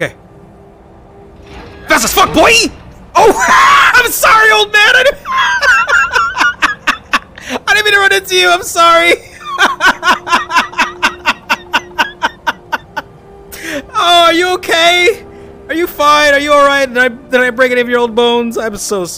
Okay. Fast as fuck, boy! Oh, I'm sorry, old man. I didn't, I didn't mean to run into you. I'm sorry. oh, are you okay? Are you fine? Are you all right? Did I did I break any of your old bones? I'm so sorry.